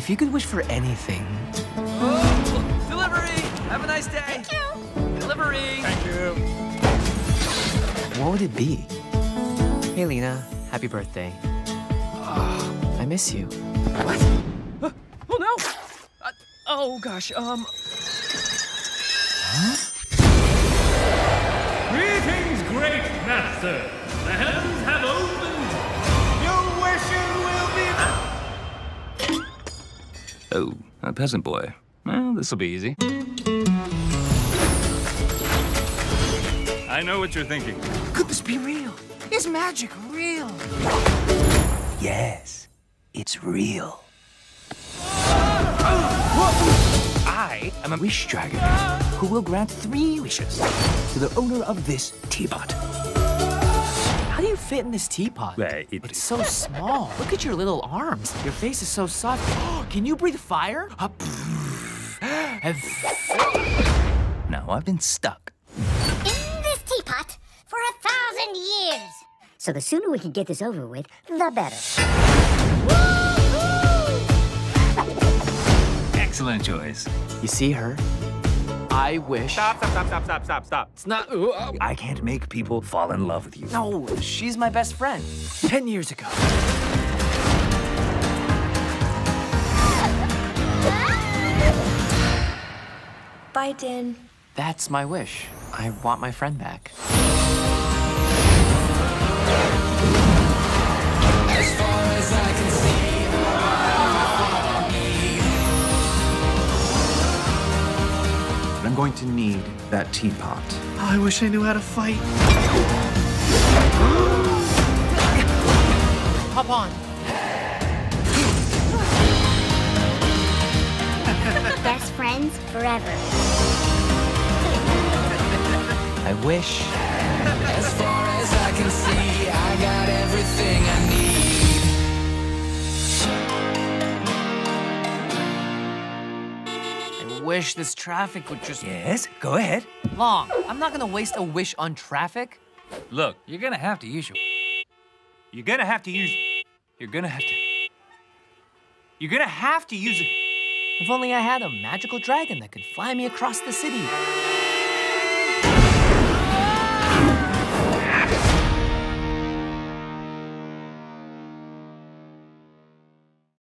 If you could wish for anything. Oh, delivery! Have a nice day. Thank you. Delivery. Thank you. What would it be? Hey, Li Na. Happy birthday. I miss you. Uh, oh no! Uh, oh gosh. Um. Greetings, great master. Oh, a peasant boy. Well, this'll be easy. I know what you're thinking. Could this be real? Is magic real? Yes, it's real. I am a wish dragon who will grant three wishes to the owner of this teapot. How do you fit in this teapot? Well, it- It's so small. Look at your little arms. Your face is so soft. Can you breathe fire? Now I've been stuck. In this teapot for a thousand years. So the sooner we can get this over with, the better. Excellent choice. You see her? I wish. Stop, stop, stop, stop, stop, stop, stop. It's not. uh, uh, I can't make people fall in love with you. no, she's my best friend. Ten years ago. Bye, Din. That's my wish. I want my friend back. Going to need that teapot. I wish I knew how to fight. Hop on. Best friends forever. I wish. Wish this traffic would just Yes, go ahead. long. I'm not gonna waste a wish on traffic. Look, you're gonna have to use your. You're gonna have to use. You're gonna have to. You're gonna have to use it. If only I had a magical dragon that could fly me across the city.